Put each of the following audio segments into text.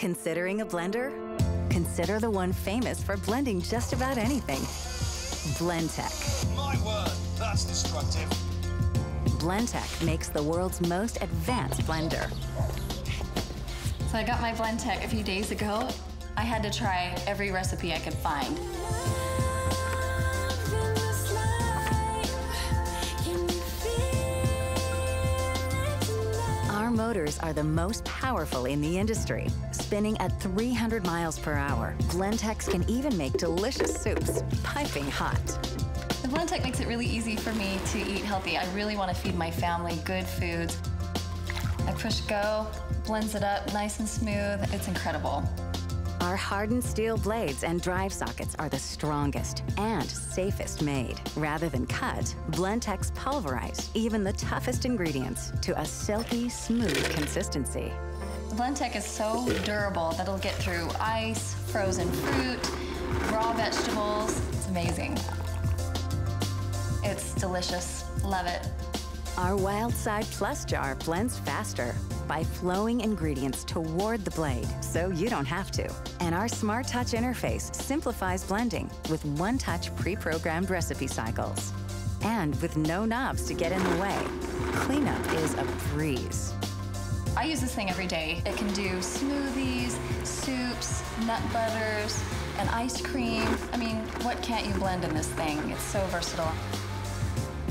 Considering a blender? Consider the one famous for blending just about anything. Blendtec. My word, that's destructive. Blendtec makes the world's most advanced blender. So I got my Blendtec a few days ago. I had to try every recipe I could find. Motors are the most powerful in the industry. Spinning at 300 miles per hour, Blendtecs can even make delicious soups, piping hot. The Blendtec makes it really easy for me to eat healthy. I really want to feed my family good foods. I push go, blends it up nice and smooth. It's incredible. Our hardened steel blades and drive sockets are the strongest and safest made. Rather than cut, Blendtecs pulverize even the toughest ingredients to a silky, smooth consistency. Blendtec is so durable that it'll get through ice, frozen fruit, raw vegetables. It's amazing. It's delicious. Love it. Our Wild Side Plus jar blends faster by flowing ingredients toward the blade so you don't have to. And our Smart Touch interface simplifies blending with one touch pre programmed recipe cycles. And with no knobs to get in the way, cleanup is a breeze. I use this thing every day. It can do smoothies, soups, nut butters, and ice cream. I mean, what can't you blend in this thing? It's so versatile.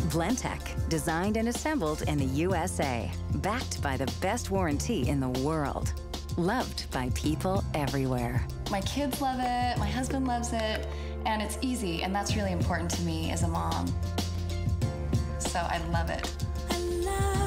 Blendtec, designed and assembled in the USA, backed by the best warranty in the world. Loved by people everywhere. My kids love it, my husband loves it, and it's easy, and that's really important to me as a mom. So I love it.